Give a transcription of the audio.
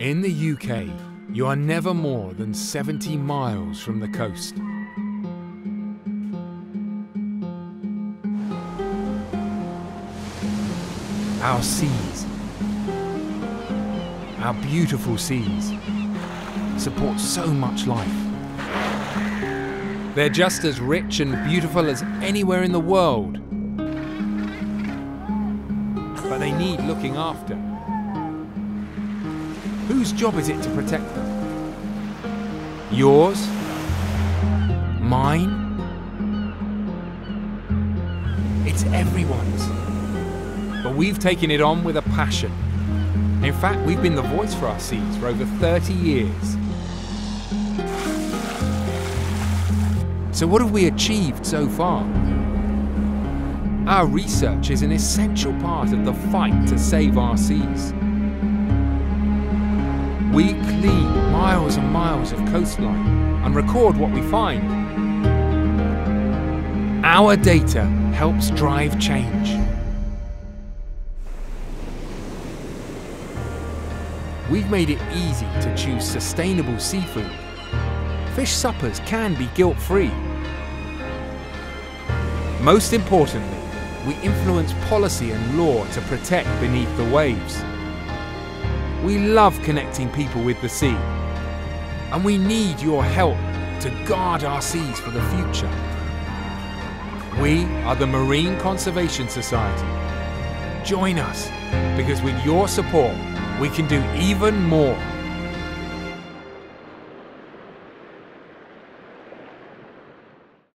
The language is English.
In the UK, you are never more than 70 miles from the coast. Our seas, our beautiful seas, support so much life. They're just as rich and beautiful as anywhere in the world. But they need looking after. Whose job is it to protect them? Yours? Mine? It's everyone's. But we've taken it on with a passion. In fact, we've been the voice for our seas for over 30 years. So, what have we achieved so far? Our research is an essential part of the fight to save our seas. We clean miles and miles of coastline and record what we find. Our data helps drive change. We've made it easy to choose sustainable seafood. Fish suppers can be guilt free. Most importantly, we influence policy and law to protect beneath the waves. We love connecting people with the sea, and we need your help to guard our seas for the future. We are the Marine Conservation Society. Join us, because with your support, we can do even more.